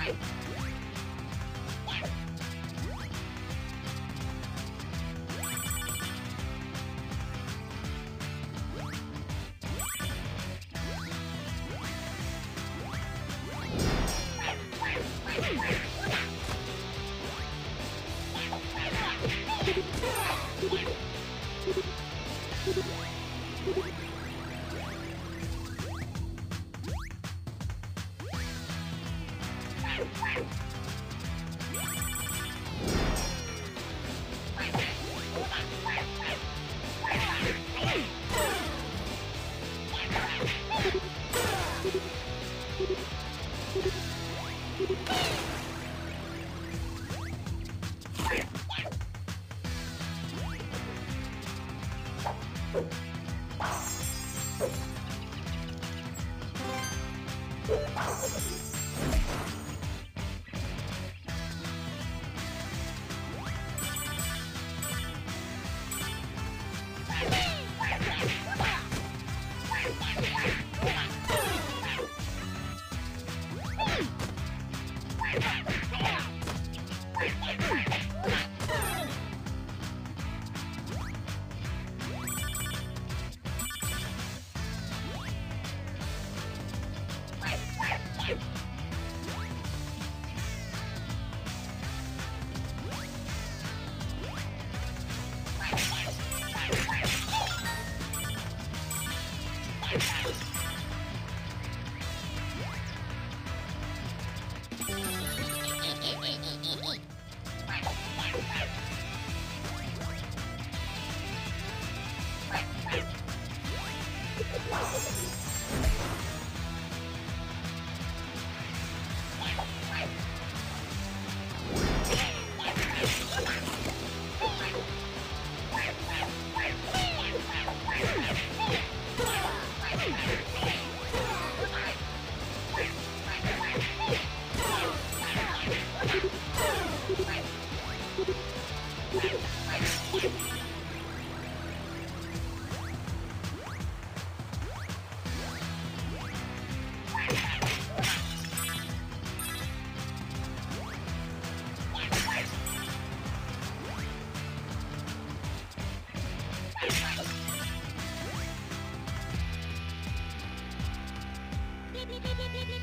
Bye. Beep! Thank ピピピピピ